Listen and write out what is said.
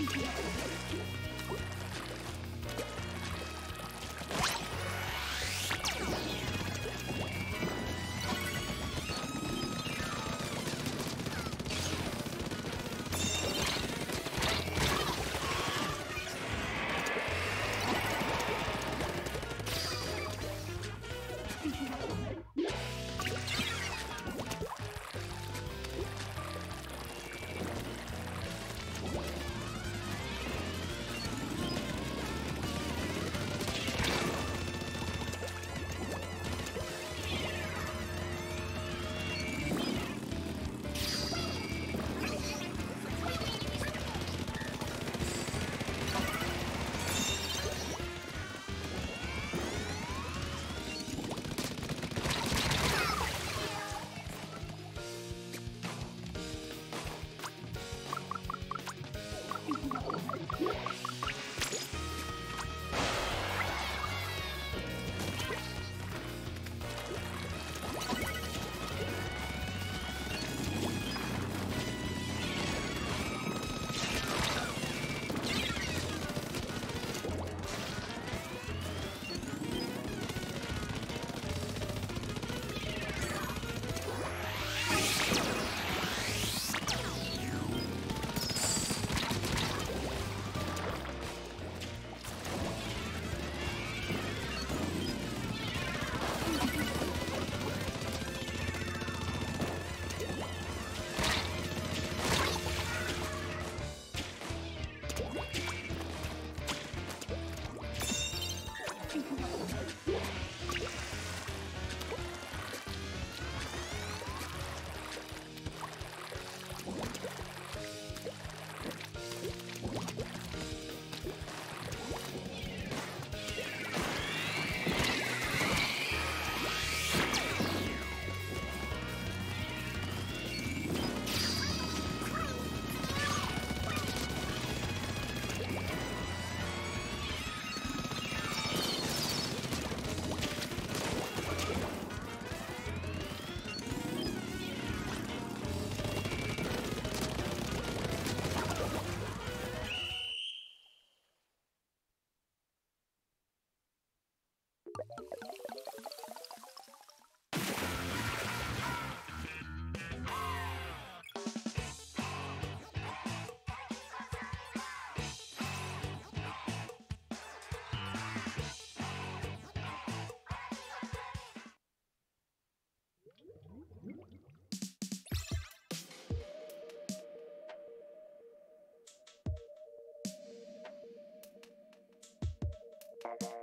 Yeah. Bye-bye.